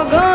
I'll go.